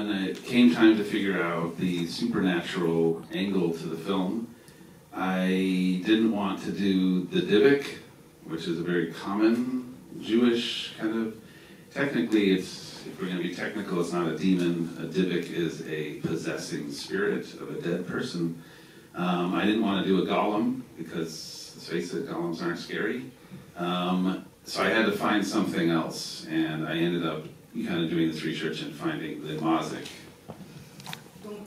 when it came time to figure out the supernatural angle to the film, I didn't want to do the Dybbuk, which is a very common Jewish kind of. Technically, it's if we're going to be technical, it's not a demon. A Dybbuk is a possessing spirit of a dead person. Um, I didn't want to do a golem because, let's face it, golems aren't scary. Um, so I had to find something else, and I ended up kind of doing this research and finding the Mazik